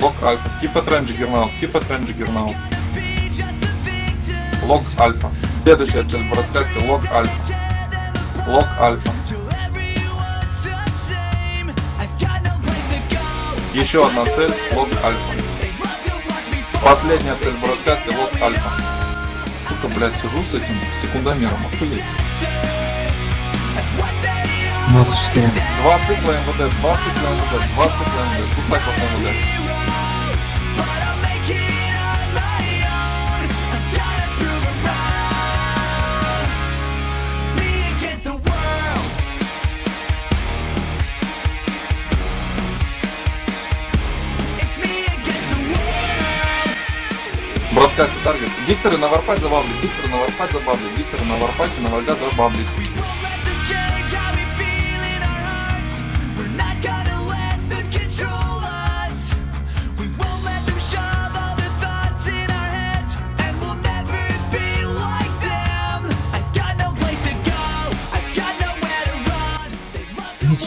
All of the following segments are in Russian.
Лок альфа. Типа тренджи гернаут. Типа тренджи гернаут. Лок альфа. Следующая цель в бродкасте лок альфа. Лок альфа. Еще одна цель лок альфа. Последняя цель в бродкасте лок альфа. Сука, блядь, сижу с этим секундомером, охуеть. 24. 20 по МВД, 20 по МВД, 20 по МВД. Тут саква с МВД. Бродкасте таргет. Дикторы на варпать забавлить, дикторы на варпать забавлить, дикторы на варпать и на вольга забавлить.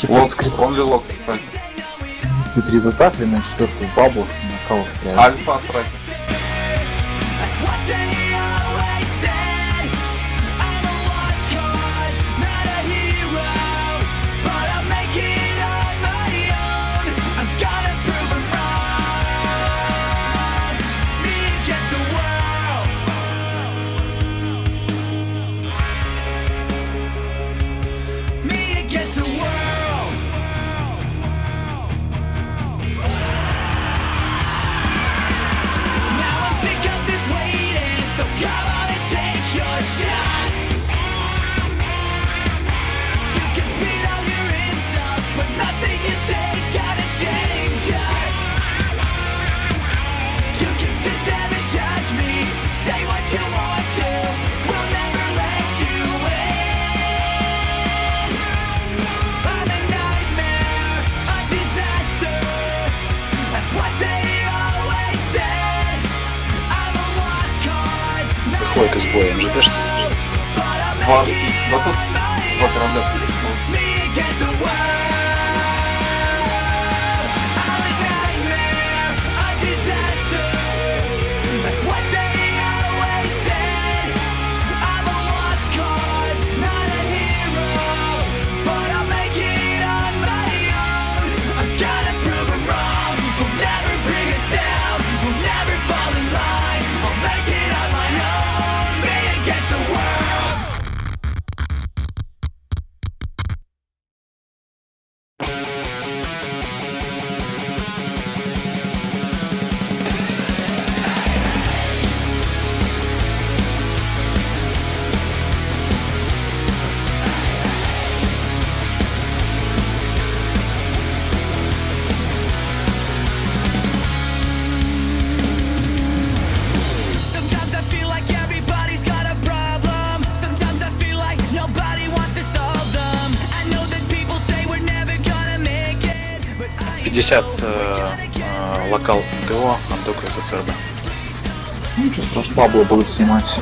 Лок, он ли лок страйк? Тут результаты на четвертую бабу на кого Альфа страйк. Тройка с боем, МЖДшцы. Два, тут два корабля присутствовало. 50 э, э, локал ТО, Андока из АЦРБ. Ну ничего страшного, бабло будут снимать.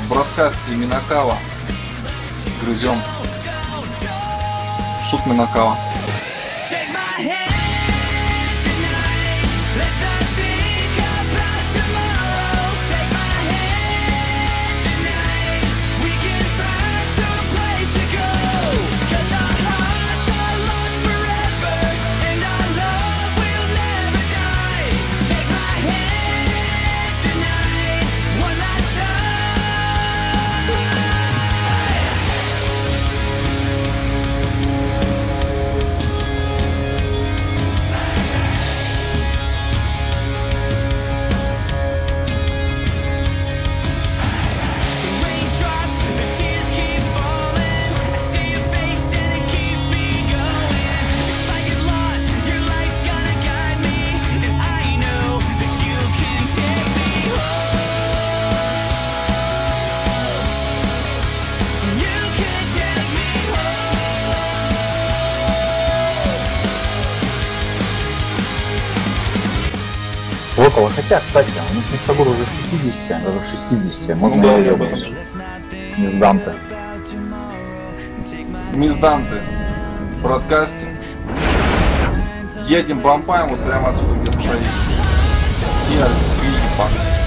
В бродкасте Минакава. Грызем. Шут Минакава. Около. Хотя, кстати, у них Мексабур уже в 50, даже в 60. Можно Ну да, я об этом же. Не с Данте. Мисс Данте в бродкасте. Едем, бомбаем вот прямо отсюда, где стоит. И, и ебан.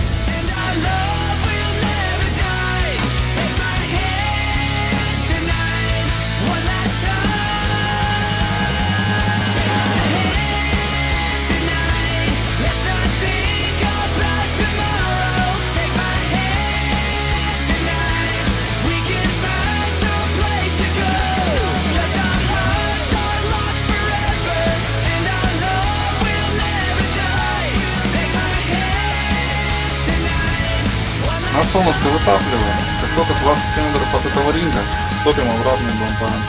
На солнышко вытапливаем. Как только 20 километров от этого ринга, топим обратно и бомбаем.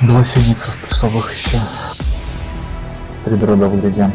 Два феникса плюсовых еще. Три дрода в гряде.